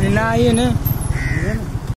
लेना आइए ना